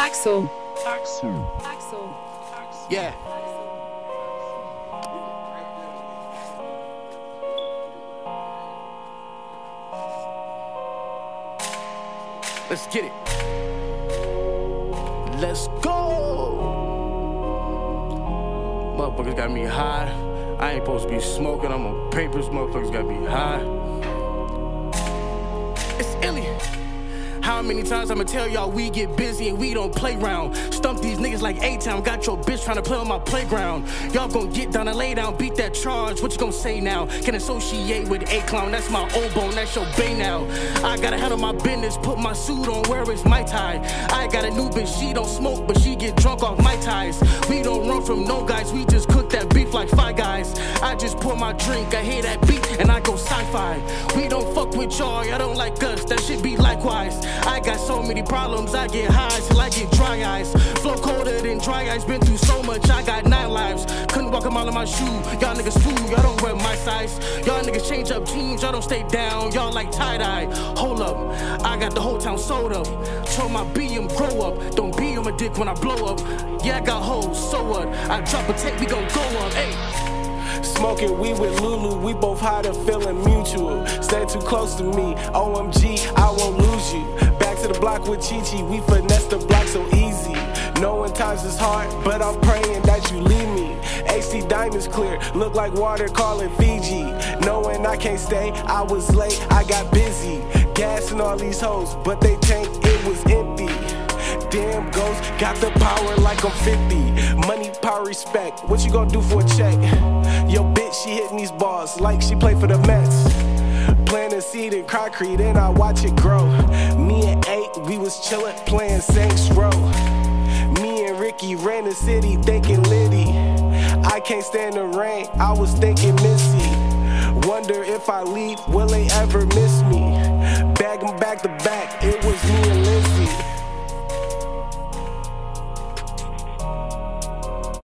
Axel. Axel. Axel. Yeah. Let's get it. Let's go. Motherfuckers got me high. I ain't supposed to be smoking. I'm on papers. Motherfuckers got me high. It's Illi. How many times I'ma tell y'all we get busy and we don't play around? Stump these niggas like A-Town, got your bitch trying to play on my playground. Y'all gon' get down and lay down, beat that charge. What you gon' say now? Can associate with A-Clown, that's my old bone, that's your bay now. I gotta handle my business, put my suit on, where is my tie? I got a new bitch, she don't smoke, but she get drunk off my ties. We don't run from no guys, we just cook that beef like five guys. I just pour my drink, I hear that beat, and I go sci-fi. We don't fuck with y'all, y'all don't like us, that shit be likewise. I got so many problems, I get high till I get dry eyes. Flow colder than dry eyes, been through so much, I got nine lives. Couldn't walk a mile in my shoe, y'all niggas fool, y'all don't wear my size. Y'all niggas change up teams, y'all don't stay down, y'all like tie dye. Hold up, I got the whole town sold up. Told my BM grow up, don't be on my dick when I blow up. Yeah, I got hoes, so what? I drop a tape, we gon' go up, ayy. Smoking weed with Lulu, we both high to feeling mutual. Stay too close to me, OMG, I won't lose you. To the block with Chi Chi, we finesse the block so easy. Knowing times is hard, but I'm praying that you leave me. AC diamonds clear, look like water calling Fiji. Knowing I can't stay, I was late, I got busy. Gassing all these hoes, but they tank, it was empty. Damn ghost, got the power like I'm 50. Money, power, respect. What you gonna do for a check? Yo, bitch, she hitting these balls like she play for the Mets. Plant a seed in concrete and I watch it grow. Was chillin', playing Saints Row. Me and Ricky ran the city thinking Liddy. I can't stand the rain, I was thinking Missy. Wonder if I leave, will they ever miss me? Bag 'em back to back, it was me and Lizzie.